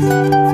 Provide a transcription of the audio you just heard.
you.